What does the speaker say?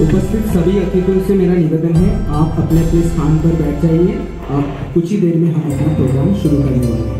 उपस्थित सभी अतिथियों से मेरा निवेदन है, आप अपने अपने स्थान पर बैठ जाइए। आप कुछ ही देर में हम अपना प्रोग्राम शुरू करने वाले हैं।